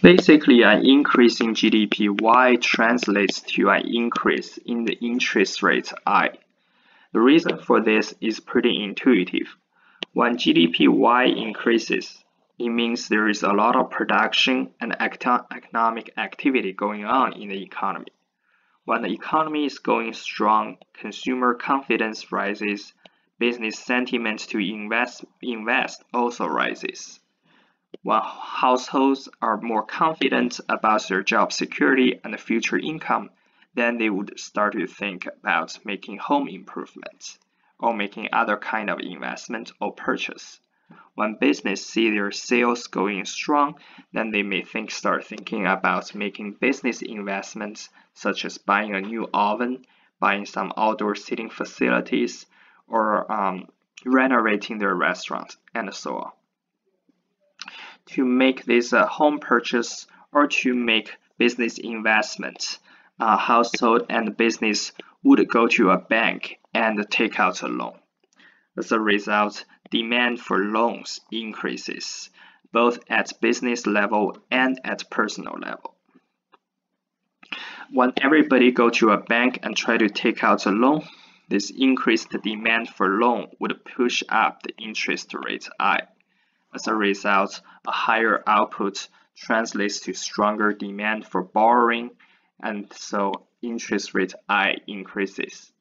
Basically, an increase in GDP Y translates to an increase in the interest rate I. The reason for this is pretty intuitive. When GDP Y increases, it means there is a lot of production and economic activity going on in the economy. When the economy is going strong, consumer confidence rises, business sentiment to invest, invest also rises. When households are more confident about their job security and future income, then they would start to think about making home improvements or making other kind of investment or purchase. When business see their sales going strong, then they may think start thinking about making business investments such as buying a new oven, buying some outdoor seating facilities, or um, renovating their restaurant, and so on to make this a home purchase or to make business investment, uh, household and business would go to a bank and take out a loan. As a result, demand for loans increases, both at business level and at personal level. When everybody go to a bank and try to take out a loan, this increased demand for loan would push up the interest rate I. As a result, a higher output translates to stronger demand for borrowing, and so interest rate I increases.